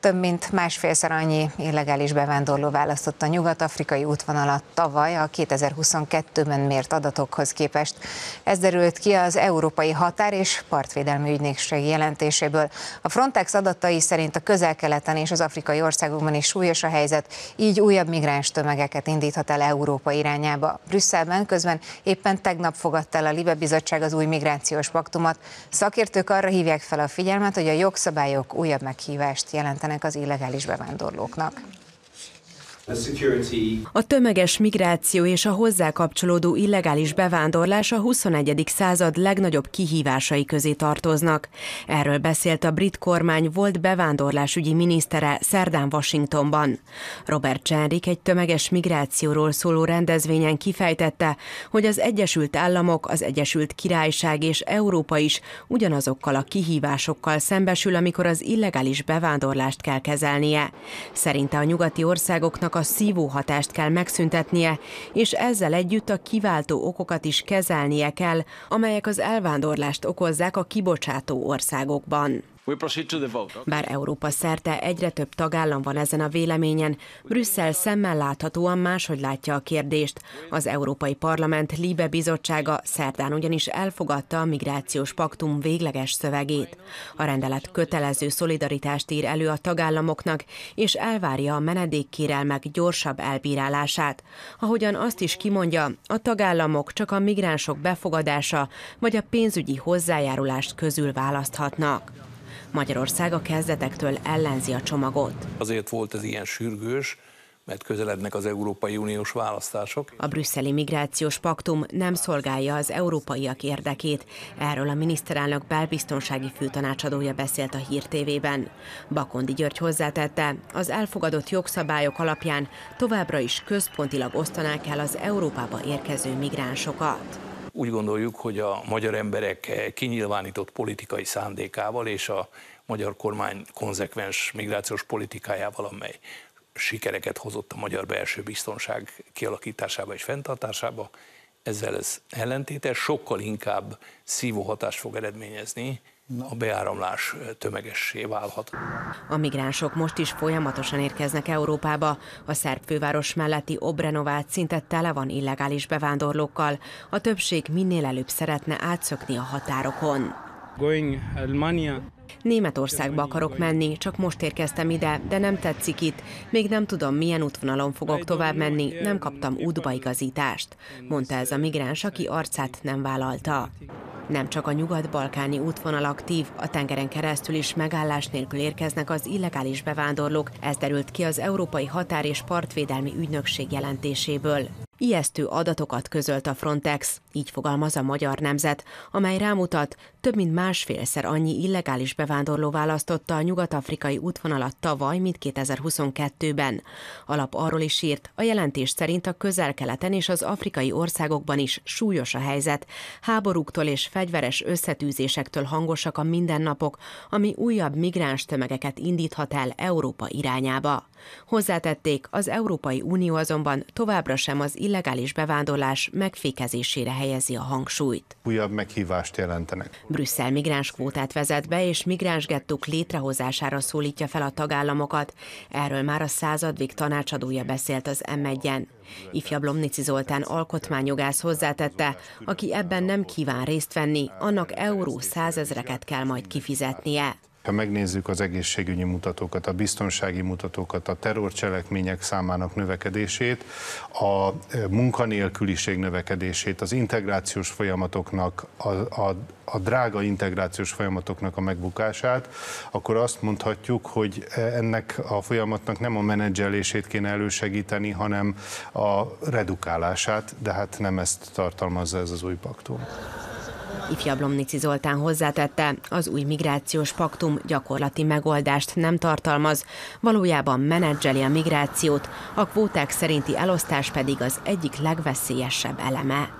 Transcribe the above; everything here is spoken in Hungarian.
Több mint másfélszer annyi illegális bevándorló választotta a nyugat-afrikai útvonalat tavaly a 2022-ben mért adatokhoz képest. Ez derült ki az Európai Határ és Partvédelmi Ügynökség jelentéséből. A Frontex adatai szerint a közel-keleten és az afrikai országokban is súlyos a helyzet, így újabb migráns tömegeket indíthat el Európa irányába. Brüsszelben közben éppen tegnap fogadta el a Libe Bizottság az új migrációs paktumot. Szakértők arra hívják fel a figyelmet, hogy a jogszabályok újabb meghívást jelentenek jelentenek az illegális bevándorlóknak. A tömeges migráció és a hozzá kapcsolódó illegális bevándorlás a 21. század legnagyobb kihívásai közé tartoznak. Erről beszélt a brit kormány volt bevándorlásügyi minisztere szerdán Washingtonban. Robert Jenrick egy tömeges migrációról szóló rendezvényen kifejtette, hogy az Egyesült Államok, az Egyesült Királyság és Európa is ugyanazokkal a kihívásokkal szembesül, amikor az illegális bevándorlást kell kezelnie. Szerinte a nyugati országoknak a a szívó hatást kell megszüntetnie, és ezzel együtt a kiváltó okokat is kezelnie kell, amelyek az elvándorlást okozzák a kibocsátó országokban. Bár Európa szerte egyre több tagállam van ezen a véleményen, Brüsszel szemmel láthatóan máshogy látja a kérdést. Az Európai Parlament Libe bizottsága szerdán ugyanis elfogadta a migrációs paktum végleges szövegét. A rendelet kötelező szolidaritást ír elő a tagállamoknak, és elvárja a menedékkérelmek gyorsabb elbírálását. Ahogyan azt is kimondja, a tagállamok csak a migránsok befogadása vagy a pénzügyi hozzájárulást közül választhatnak. Magyarország a kezdetektől ellenzi a csomagot. Azért volt ez ilyen sürgős, mert közelednek az Európai Uniós választások. A brüsszeli migrációs paktum nem szolgálja az európaiak érdekét. Erről a miniszterelnök belbiztonsági főtanácsadója beszélt a Hír TV-ben. Bakondi György hozzátette, az elfogadott jogszabályok alapján továbbra is központilag osztanák el az Európába érkező migránsokat. Úgy gondoljuk, hogy a magyar emberek kinyilvánított politikai szándékával és a magyar kormány konzekvens migrációs politikájával, amely sikereket hozott a magyar belső biztonság kialakításába és fenntartásába, ezzel ez ellentétes, sokkal inkább szívó hatást fog eredményezni, a beáramlás tömegessé válhat. A migránsok most is folyamatosan érkeznek Európába. A szerb főváros melletti Obrenovát szinte tele van illegális bevándorlókkal. A többség minél előbb szeretne átszökni a határokon. Going Almania. Németországba akarok menni, csak most érkeztem ide, de nem tetszik itt. Még nem tudom, milyen útvonalon fogok tovább menni, nem kaptam útbaigazítást, mondta ez a migráns, aki arcát nem vállalta. Nem csak a nyugat-balkáni útvonal aktív, a tengeren keresztül is megállás nélkül érkeznek az illegális bevándorlók, ez derült ki az Európai Határ és Partvédelmi Ügynökség jelentéséből. Ijesztő adatokat közölt a Frontex, így fogalmaz a magyar nemzet, amely rámutat, több mint másfélszer annyi illegális bevándorló választotta a nyugat-afrikai útvonalat tavaly, mint 2022-ben. Alap arról is írt, a jelentés szerint a közel-keleten és az afrikai országokban is súlyos a helyzet, háborúktól és fegyveres összetűzésektől hangosak a mindennapok, ami újabb migráns tömegeket indíthat el Európa irányába. Hozzátették, az Európai Unió azonban továbbra sem az illegális bevándorlás megfékezésére helyezi a hangsúlyt. Újabb meghívást jelentenek. Brüsszel migránskvótát vezet be, és migránsgettók létrehozására szólítja fel a tagállamokat. Erről már a századvég tanácsadója beszélt az M1-en. Ifjabb Lomnici Zoltán alkotmányjogász hozzátette, aki ebben nem kíván részt venni, annak euró százezreket kell majd kifizetnie. Ha megnézzük az egészségügyi mutatókat, a biztonsági mutatókat, a terrorcselekmények számának növekedését, a e, munkanélküliség növekedését, az integrációs folyamatoknak, a, a, a drága integrációs folyamatoknak a megbukását, akkor azt mondhatjuk, hogy ennek a folyamatnak nem a menedzselését kéne elősegíteni, hanem a redukálását, de hát nem ezt tartalmazza ez az új paktum. Ifjabb Lomnici Zoltán hozzátette, az új migrációs paktum gyakorlati megoldást nem tartalmaz, valójában menedzseli a migrációt, a kvóták szerinti elosztás pedig az egyik legveszélyesebb eleme.